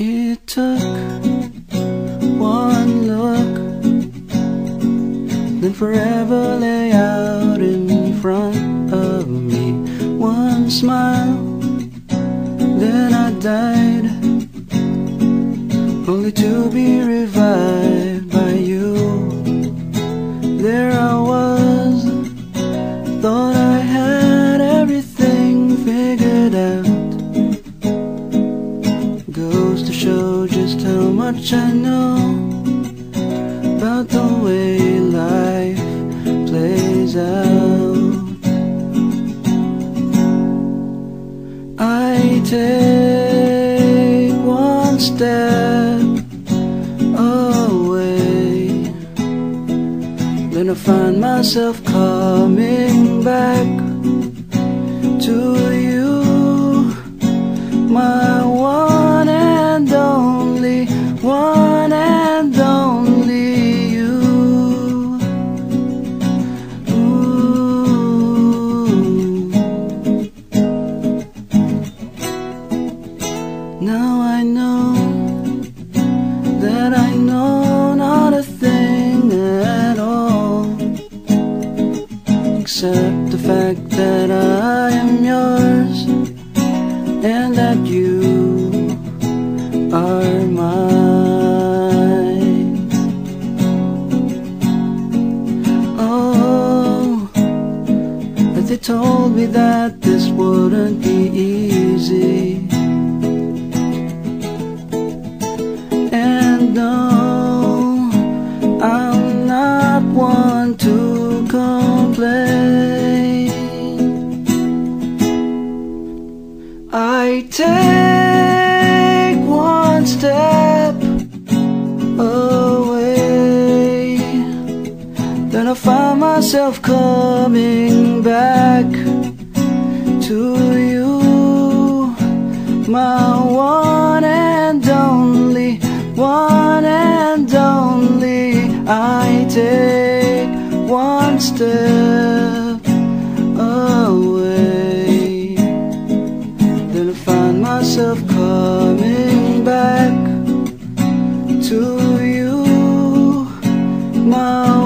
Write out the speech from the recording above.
It took one look, then forever lay out in front of me. One smile, then I died, only to be revived much I know about the way life plays out. I take one step away, then I find myself coming back to you, Now I know that I know not a thing at all except the fact that I am yours and that you are mine. Oh, but they told me that this wouldn't be easy. Take one step away, then I find myself coming back to you, my one and only, one and only. I take one step No.